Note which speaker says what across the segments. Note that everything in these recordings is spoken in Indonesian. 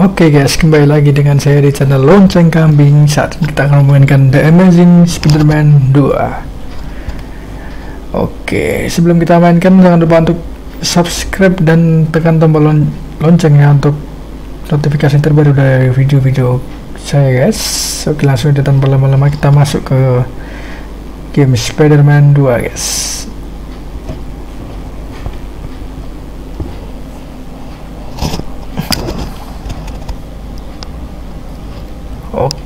Speaker 1: Oke guys, kembali lagi dengan saya di channel Lonceng Kambing. Saat kita akan memainkan The Amazing Spider-Man 2 Oke, sebelum kita mainkan jangan lupa untuk subscribe dan tekan tombol lon loncengnya untuk notifikasi terbaru dari video-video saya guys. Oke langsung aja tanpa lama-lama kita masuk ke game Spider-Man 2 guys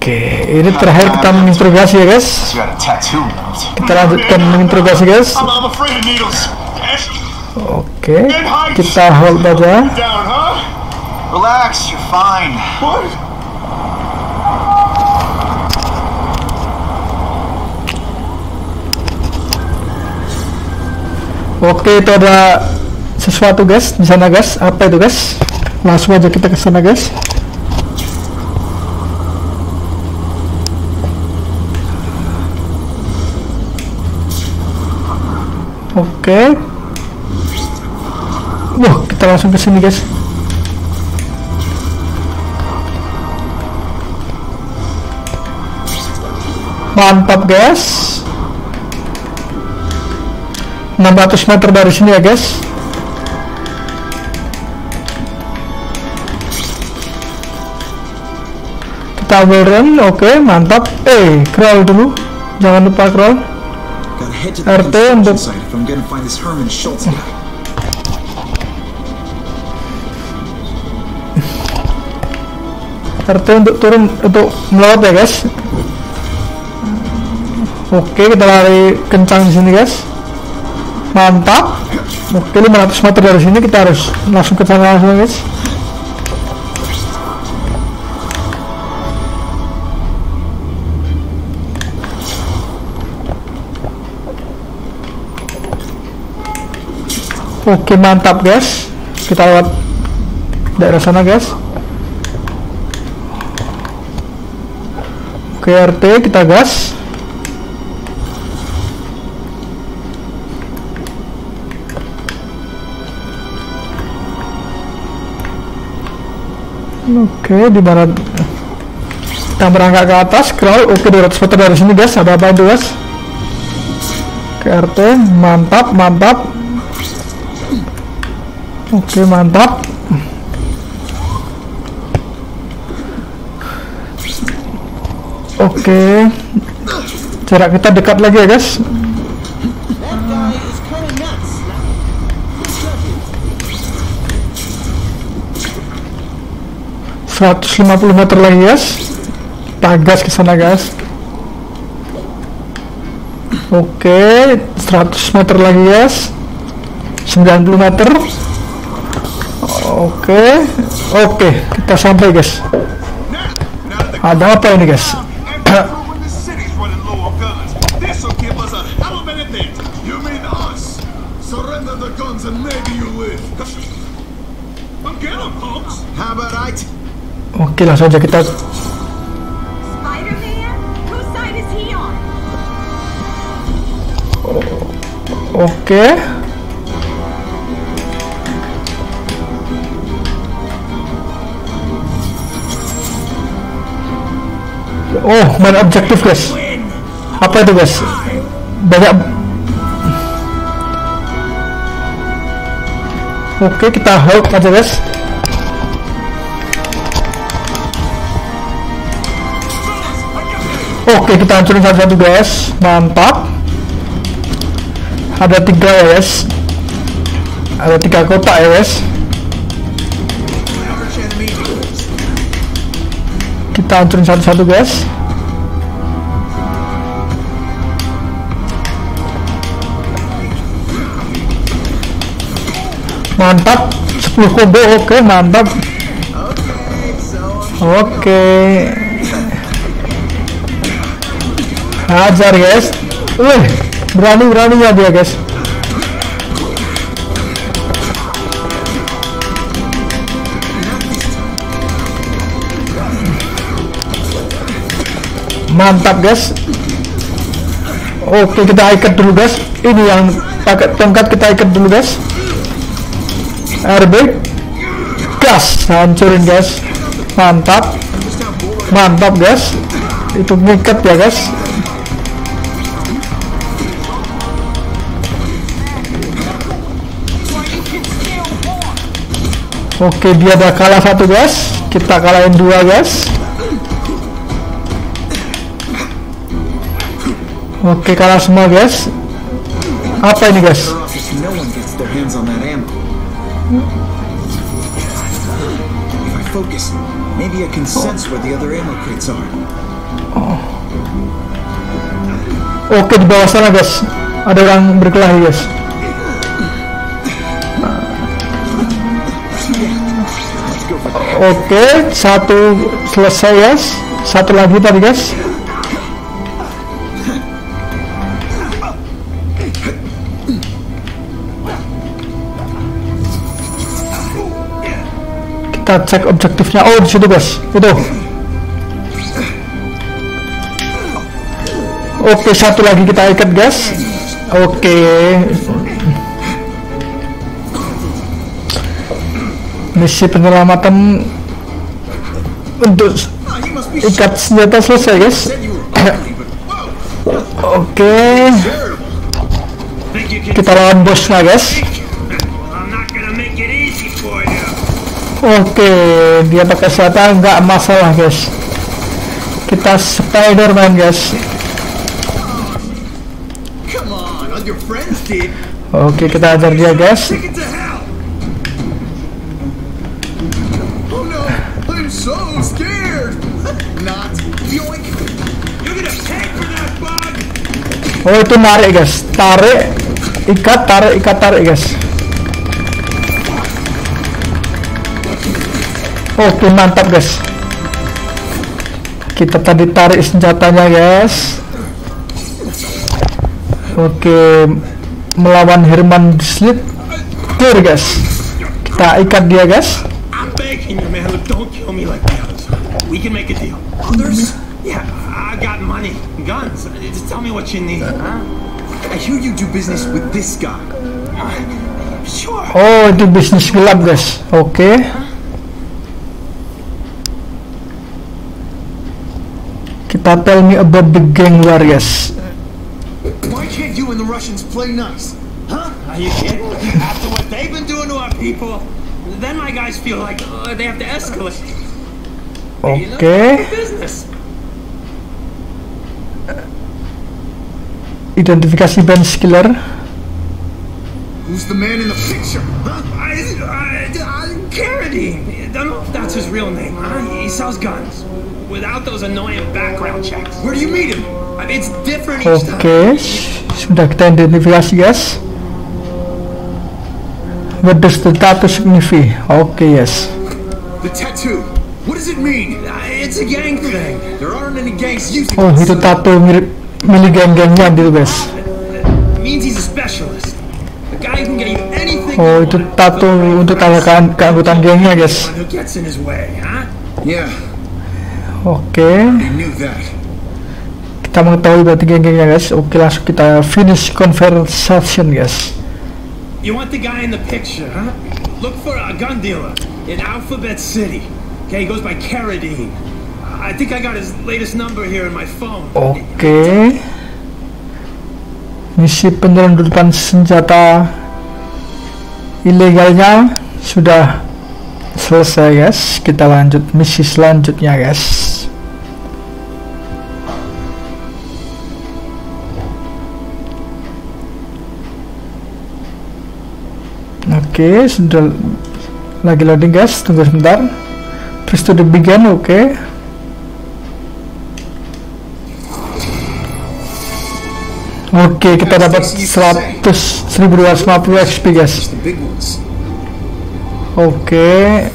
Speaker 1: Oke, ini terakhir kita menginterogasi ya guys. Kita lanjutkan menginterogasi guys. Oke, kita hold aja.
Speaker 2: Relax, you're fine.
Speaker 1: Oke, itu ada sesuatu guys di sana guys. Apa itu guys? Langsung aja kita ke sana guys. Oke. Wah, kita langsung ke sini guys. Mantap guys. 600 meter dari sini ya guys kita run oke mantap eh crawl dulu jangan lupa crawl RT untuk-. RT untuk turun untuk melewat ya guys. Oke kita lari kencang di sini guys. Mantap. Oke 500 meter dari sini kita harus langsung ke sana langsung guys oke mantap guys. Kita lewat daerah sana guys. Oke RT kita gas. Oke di mana? Kita berangkat ke atas scroll oke 200 meter dari sini guys. Ada apa itu guys? Oke RT mantap mantap Oke mantap Oke. Jarak kita dekat lagi ya, guys. Seratus lima puluh meter lagi, guys. Kita gas ke sana, guys. Oke, 100 meter lagi, guys. 90 meter. Oke. Oke, kita sampai, guys. Ada apa ini, guys?
Speaker 2: Everyone in the city's running low on
Speaker 1: Oh, main objektif guys. Apa itu guys? Banyak. Oke, kita hold aja guys. Oke, kita hancurin satu-satu guys. Mantap ada tiga ya guys ada tiga kotak ya guys kita hancurin satu-satu guys mantap. 10 combo oke mantap. Oke. Hajar guys. Wih, berani beraninya dia guys. Mantap guys. Oke kita ikat dulu guys. Ini yang pakai tongkat kita ikat dulu guys RB gas hancurin guys mantap. Mantap guys itu ngikat ya guys Oke dia udah kalah satu guys kita kalahin dua guys Oke kalah semua guys apa ini guys
Speaker 3: ammo. If I focus, maybe I can sense where the other ammo crates are.
Speaker 1: Oke di bawah sana guys ada orang berkelahi guys. Oke satu selesai guys satu lagi tadi guys kita cek objektifnya. Oh di situ guys itu oke satu lagi kita ikat guys. Oke. Misi penyelamatan untuk ikat senjata selesai guys. Oke. Kita lawan bosnya guys Oke, dia pakai senjata nggak masalah guys. Kita Spiderman guys. Oke, kita ajar dia guys.
Speaker 3: Oh!
Speaker 1: Oh itu narik guys, tarik, ikat, tarik, ikat, tarik guys. Oke mantap guys. Kita tadi tarik senjatanya guys. Oke melawan Herman Slit. Clear guys. Kita ikat dia guys.
Speaker 4: I'm begging you, man. Look, don't kill me like the others. We can make a deal.
Speaker 3: Others?
Speaker 4: Yeah, I got money, guns. Just tell me what you need, huh?
Speaker 3: I hear you do business with this guy.
Speaker 4: Sure.
Speaker 1: Oh itu bisnis gelap guys. Oke. Kita tell me about the gang war guys.
Speaker 3: Why can't you and the Russians play nice?
Speaker 4: Huh? Are you kidding? After what they've been doing to our people, then my guys feel like uh, they have to escalate. You know,
Speaker 1: Oke.
Speaker 4: business.
Speaker 1: Identifikasi bench killer.
Speaker 3: Who's the man in the picture? Huh?
Speaker 4: I, I, I, Carradine. Don't know if that's his real name, huh? He sells guns. Without those annoying background checks.
Speaker 3: Where do you meet him?
Speaker 4: I mean, it's different each time.
Speaker 1: Oke, sudah kita identifikasi guys. What does the tattoo signify? Oke yes.
Speaker 3: The tattoo. What does it mean?
Speaker 4: Uh, It's a gang thing.
Speaker 3: There aren't any gangs using
Speaker 1: Oh
Speaker 3: it,
Speaker 1: itu tato mirip milik geng-gengnya gitu guys.
Speaker 4: It means he's a specialist. A guy who can get you anything.
Speaker 1: Oh itu tato untuk keanggotaan keanggotaan gengnya guys.
Speaker 4: Who gets in his way, huh?
Speaker 3: Yeah,
Speaker 1: Oke,
Speaker 3: that.
Speaker 1: kita mengetahui berarti geng-gengnya guys. Oke langsung kita finish conversation guys.
Speaker 4: You want the guy in the picture, huh? Look for a gun dealer in Alphabet City. Okay, he goes by Carradine. I think I got his latest number here in my phone.
Speaker 1: Oke. Misi penyelundupan senjata ilegalnya sudah selesai guys. Kita lanjut misi selanjutnya guys. Oke, sudah lagi loading guys. Tunggu sebentar. Press to the begin, oke. Oke, kita dapat 100 1250 XP guys. Oke.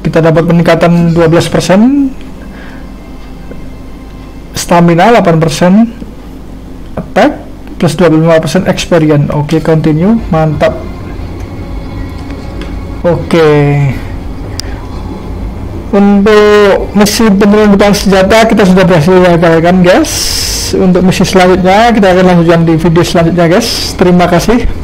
Speaker 1: Kita dapat peningkatan 12%. Stamina 8%. Attack plus 25% experience. Oke, continue. Mantap. Oke. Untuk misi penyelundupan senjata kita sudah berhasil gagalkan guys. Untuk misi selanjutnya kita akan lanjutkan di video selanjutnya guys. Terima kasih.